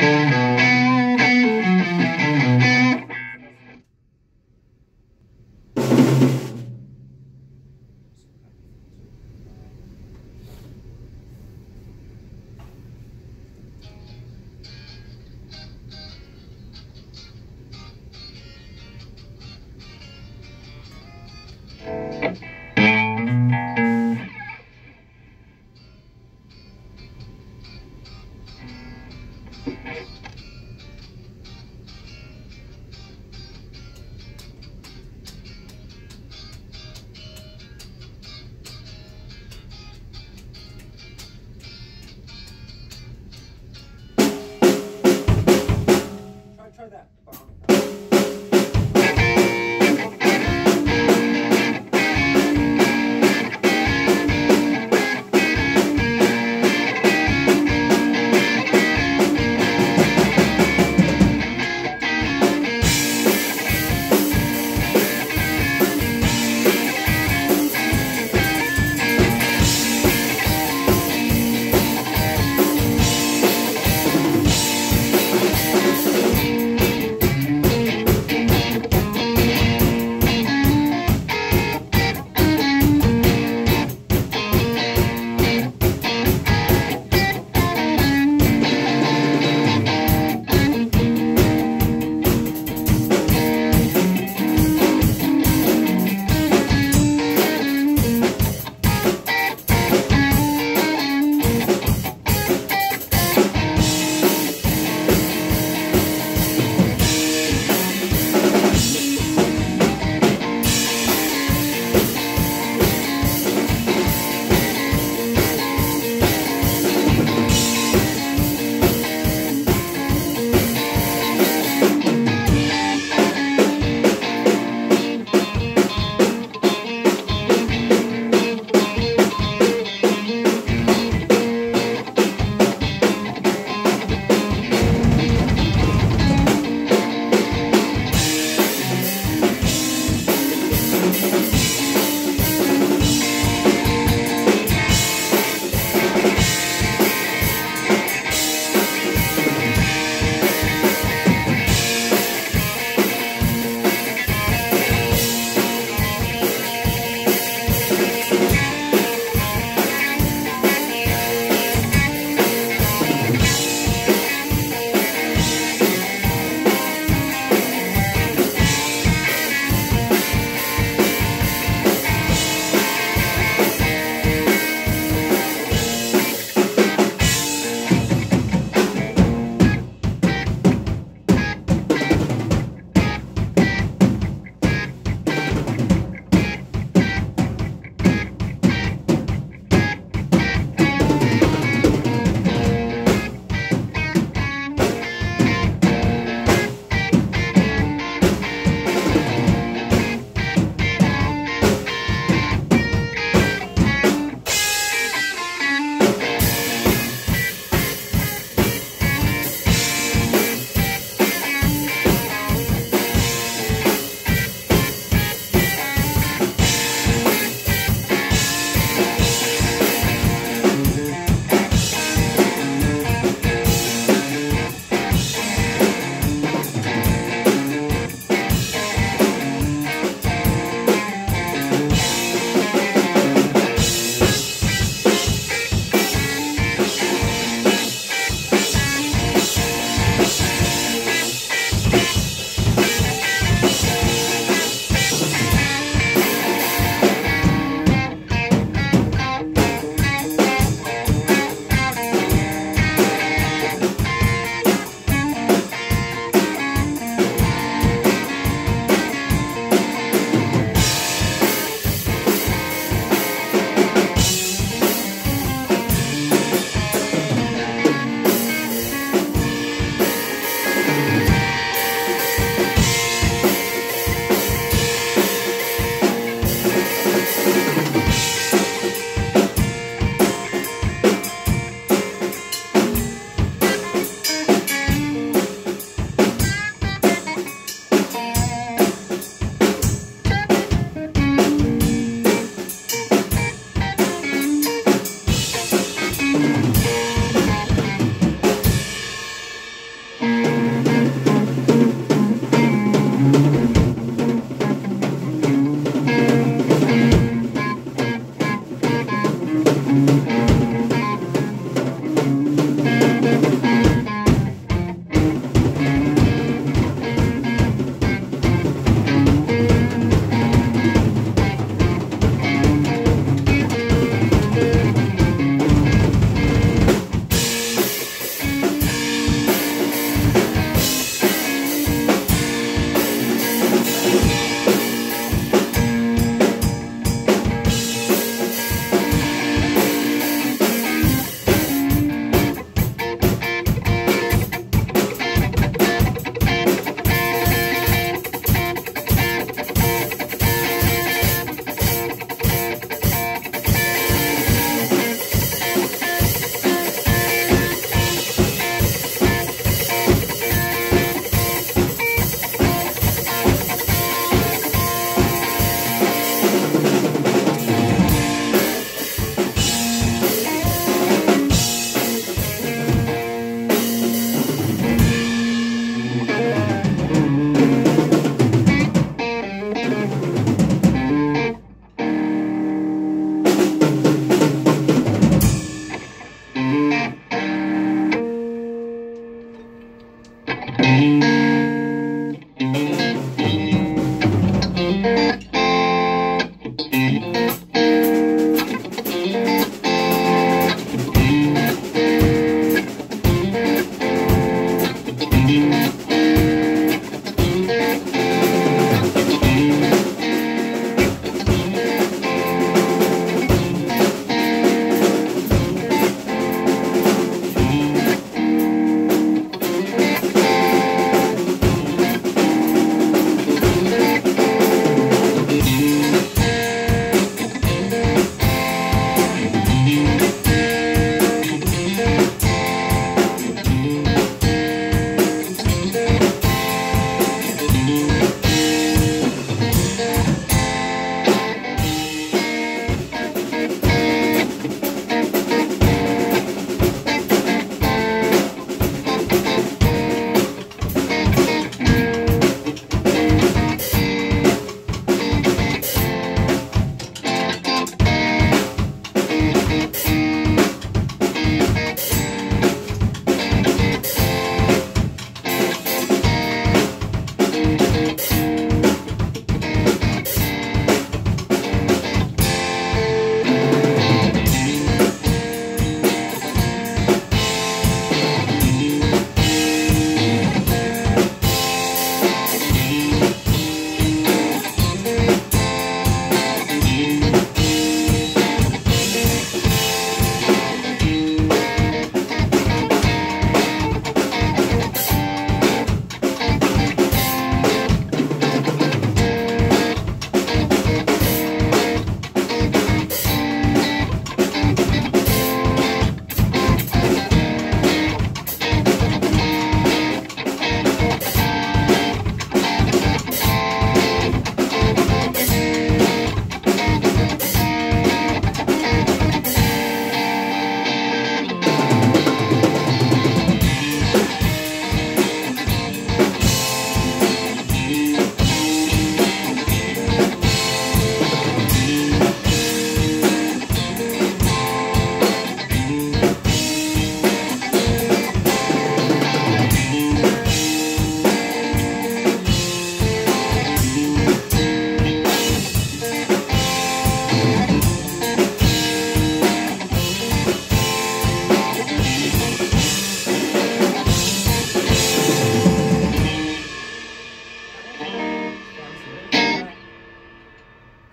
Try,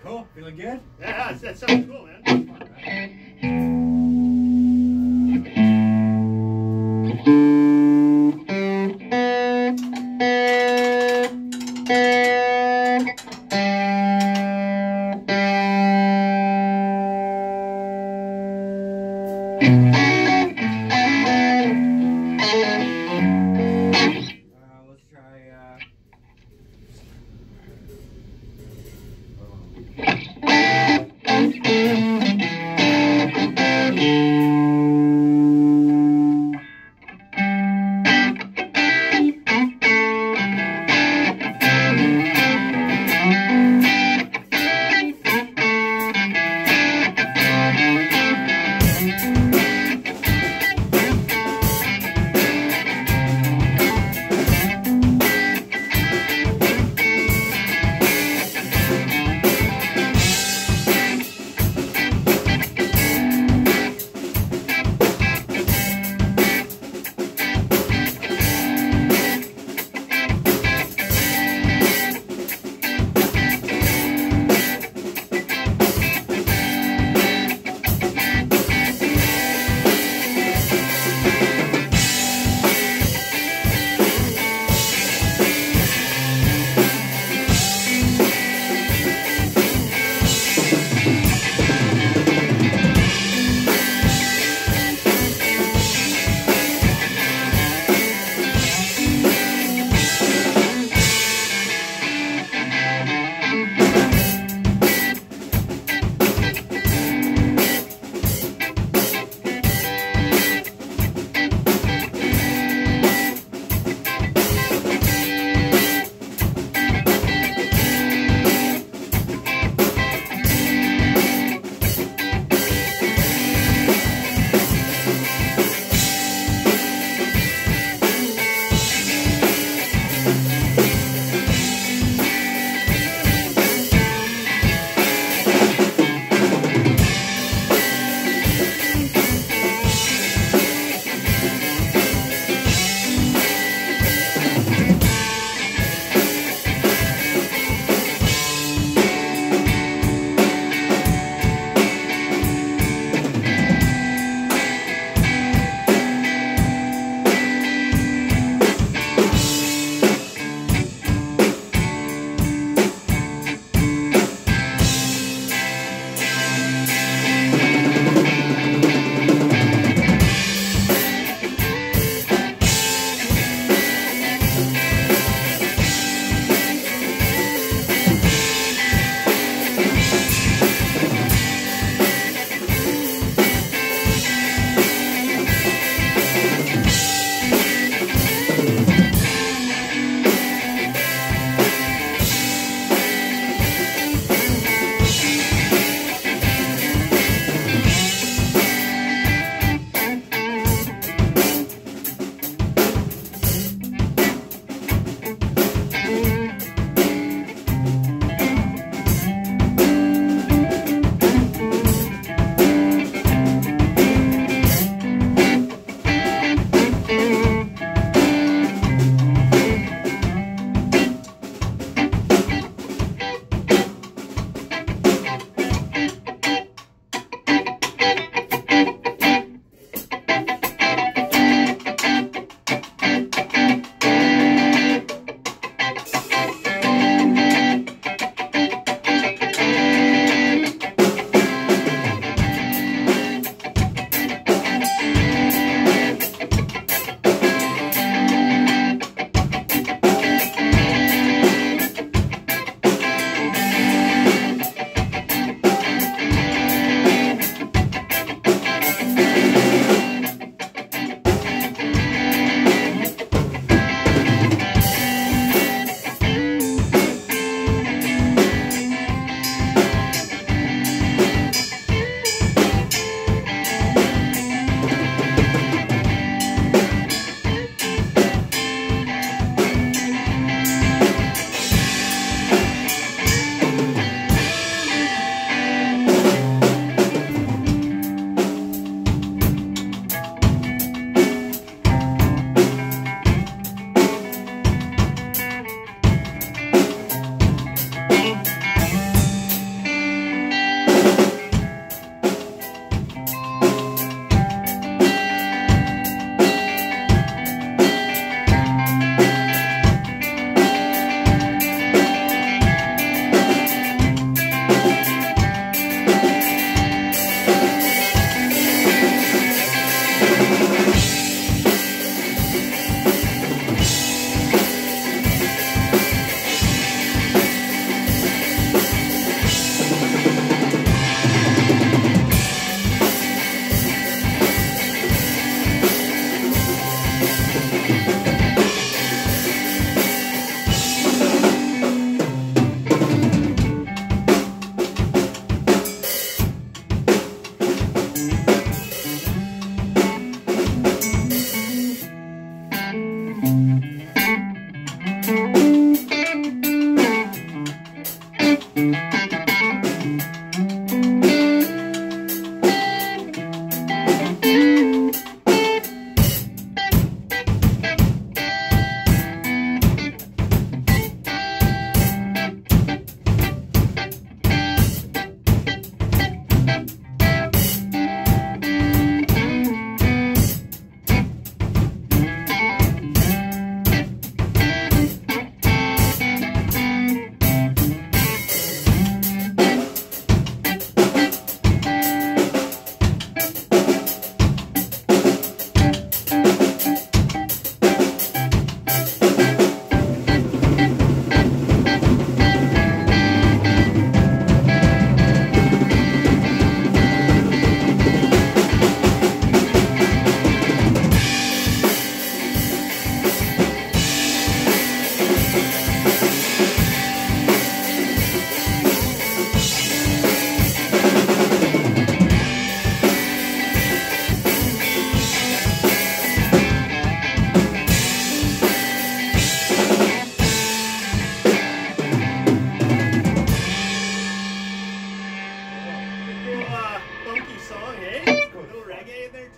Cool. Feeling good? Yeah, that sounds cool, man. Fun, right?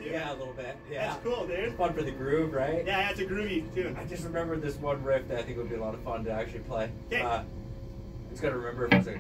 Too. Yeah, a little bit. Yeah. That's cool, dude. Fun for the groove, right? Yeah, that's a groovy tune. I just remembered this one riff that I think would be a lot of fun to actually play. Okay. Uh, I just gotta remember if it's a.